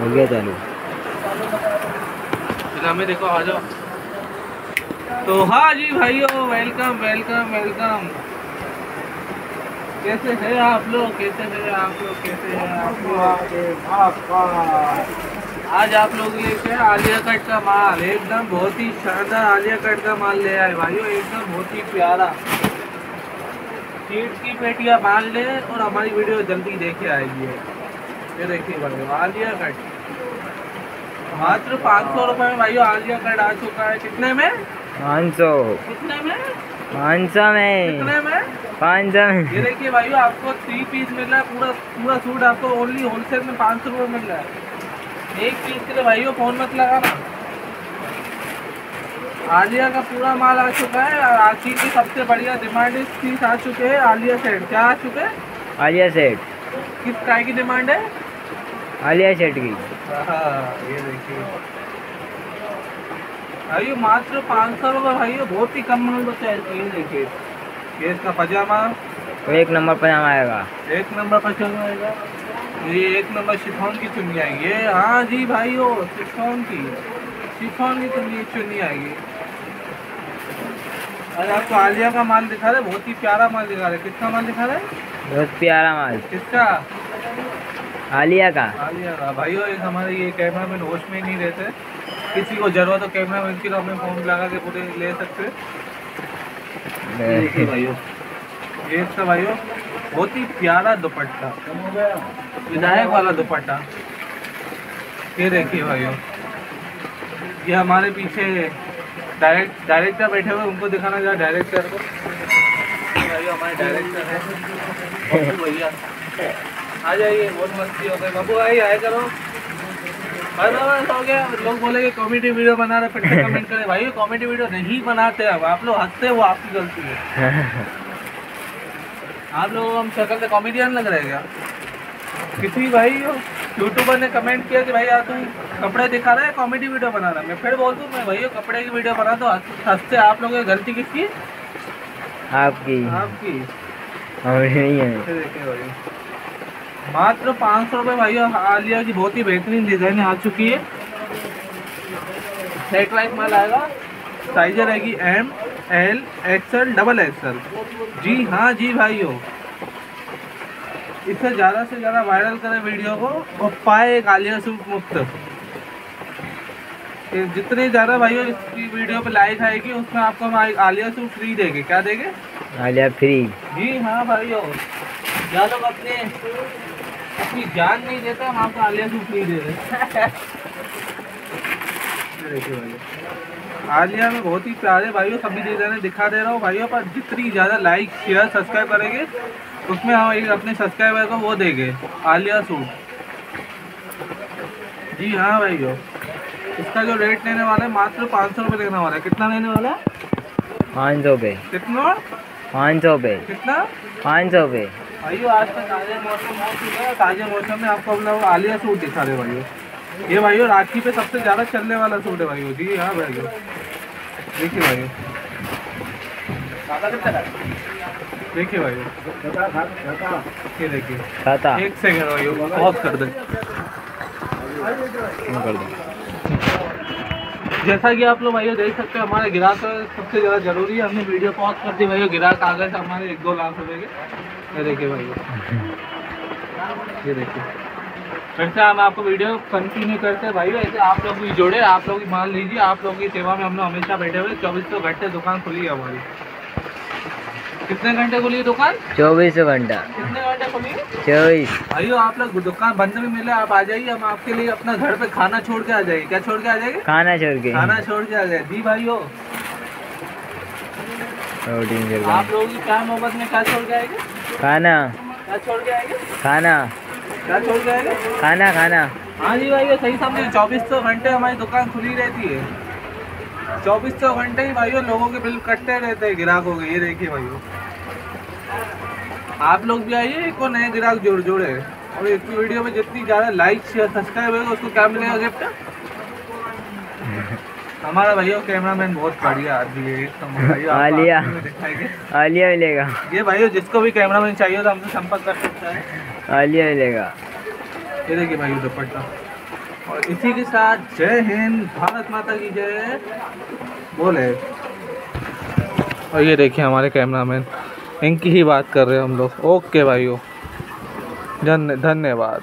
हो गया चालू हमें देखो, आ जाओ। तो हाँ जी भाइयों वेलकम वेलकम वेलकम कैसे हैं आप लोग? कैसे हैं आप लोग? कैसे हैं आप लोग? आज आप लोग लेके आलिया कट का माल। एकदम बहुत ही शानदार आलिया कट का माल ले आए भाइयों, एकदम बहुत ही प्यारा। सीट की पेटियाँ बाँध ले और हमारी वीडियो जल्दी देखे आएगी ये देखिए भाइयों आलिया कट। मात्र पाँच सौ रुपये में भाइयों आलिया कट आ चुका है। कितने में? पाँच सौ। कितने में? पाँच सौ में। कितने में? पाँच सौ में। ये देखिए भाइयों आपको थ्री पीस मिल रहा है पूरा पूरा सूट आपको ओनली होलसेल में पाँच सौ रुपये मिल रहा है। एक पीस के लिए भाई फ़ोन मत लगाना। आलिया का पूरा माल आ चुका है और आखिर की सबसे बढ़िया डिमांड पीस आ चुके हैं आलिया सेट क्या आ चुके हैं? आलिया सेट किस काय की डिमांड है? आलिया सेट की। हाँ, ये देखिए। मात्र पाँच सौ रुपये भाइयों बहुत ही कम माल बचा है ये देखिए। ये इसका पजामा। एक नंबर पर हम आएगा। एक नंबर पजामा आएगा। ये एक नंबर शिफॉन की चुन्नी आएगी। ये हाँ जी भाइयों शिफॉन की। शिफॉन की चुन्नी चुन्नी आएगी। अरे आपको आलिया का माल दिखा रहे बहुत ही प्यारा माल दिखा रहे किसका माल दिखा रहे बहुत प्यारा माल। किसका? आलिया का? आलिया का। एक हमारे ये कैमरा मैन होश में नहीं रहते। किसी को ज़रूरत हो कैमरा मैन की तो हमें फ़ोन लगा के पूरे ले सकते भाइयों, ये इसका भाइयों, बहुत ही प्यारा दुपट्टा। विधायक वाला दुपट्टा। ये देखिए भाइयों, ये हमारे पीछे डायरेक्ट डायरेक्टर बैठे हुए उनको दिखाना जरा डायरेक्टर को। भाइयों, हमारे डायरेक्टर है। भैया आ जाइए बहुत मस्ती हो गई। बाबू आई आए करो। बस हो गया लोग बोलेंगे कॉमेडी वीडियो बना रहे फिर कमेंट करें। भाई कॉमेडी वीडियो नहीं बनाते अब। आप लोग हँसते वो आपकी गलती है। आप लोग हम शक्ल से कॉमेडियन लग रहे क्या? किसी भाई यूट्यूबर ने कमेंट किया कि भाई यार तुम कपड़े दिखा रहे हैं कॉमेडी वीडियो बना रहा मैं फिर बोल दूँ मैं भैया कपड़े की वीडियो बना दो हँसते आप लोगों की गलती किसकी? आपकी। आपकी। नहीं है। भाई। मात्र पाँच सौ रुपये भैया आलिया की बहुत ही बेहतरीन डिज़ाइन आ चुकी है। सेट वाइज माल आएगा। साइज़ रहेगी M L XL double XL जी हाँ जी भाइयों। इसे ज़्यादा से ज़्यादा वायरल करें वीडियो को और पाए एक आलिया सूट मुफ़्त जितने ज़्यादा भाइयों इसकी वीडियो पे लाइक आएगी उसमें आपको हम आलिया सूट फ्री देंगे। क्या देंगे? आलिया फ्री जी हाँ भाइयों। क्या लोग अपने अपनी जान नहीं देते हम आपको आलिया सूट नहीं दे रहे हैं। आलिया में बहुत ही प्यारे भाइयों सभी डिजाइने दिखा दे रहा हूँ भाइयों पर जितनी ज़्यादा लाइक शेयर सब्सक्राइब करेंगे उसमें हम एक अपने सब्सक्राइबर को वो देंगे आलिया सूट जी हाँ भाइयों इसका जो रेट लेने वाला है मात्र पाँच सौ रुपये लेने वाला है। कितना लेने वाला है? पाँच सौ पे। कितना? पाँच सौ पे। कितना? पाँच सौ पे। भाइयों आज का ताज़ा मौसम हो चुका है। ताज़े मौसम में आपको हम लोग आलिया सूट दिखा रहे भाइयों। ये भाइयों राखी पे सबसे ज़्यादा चलने वाला सूट है भाइयों। जी हाँ भाइयों। देखिए भाइयों। देखिए भाइयों। ये देखिए खाता एक सेकंड भाइयों। पॉज कर दे। कर दो। जैसा कि आप लोग भाइयों देख सकते हैं हमारे ग्राहक सबसे ज़्यादा ज़रूरी है। हमने वीडियो पॉज कर दी भाइयों। ग्राहक आ गए थे हमारे एक दो लाख रुपए के। देखिए ये देखिए। फिर से हम आपको वीडियो कंटिन्यू करते हैं भाइयों ऐसे आप लोग भी जुड़े आप लोग भी मान लीजिए आप लोगों की सेवा में हम लोग हमेशा बैठे हुए। चौबीसों घंटे दुकान खुली है हमारी। कितने घंटे खुली है दुकान? चौबीस घंटा। कितने घंटे खुली है? चौबीस। भाइयों आप लोग दुकान बंद भी मिले आप आ जाइए। हम आपके लिए अपना घर पे खाना छोड़ के आ जाएँगे क्या छोड़ के आ जाएगी? खाना छोड़ के। खाना छोड़ के आ जाए जी भाई आप लोगों की क्या मोहब्बत में क्या छोड़ के आएँगे? खाना। खाना। खाना खाना। हाँ जी भाइयों सही समझे चौबीस सौ घंटे हमारी दुकान खुली रहती है। चौबीस सौ घंटे ही भाइयों लोगों के बिल कटते रहते हैं। ग्राहकों के ये देखिए भाइयों आप लोग भी आइए एक और नए ग्राहक जोड़ जोड़े और इस वीडियो में जितनी ज़्यादा लाइक शेयर सब्सक्राइब होगा उसको क्या मिलेगा गिफ्ट हमारा भैया कैमरामैन बहुत बढ़िया आदमी है आपको आलिया। आलिया मिलेगा। ये भाइयों जिसको भी कैमरामैन चाहिए तो हमसे संपर्क कर सकता है। आलिया मिलेगा। ये देखिए भाई दुपट्टा। और इसी के साथ जय हिंद भारत माता की जय। बोले। और ये देखिए हमारे कैमरामैन इनकी ही बात कर रहे हैं हम लोग। ओके भाइयों धन्य धन्यवाद।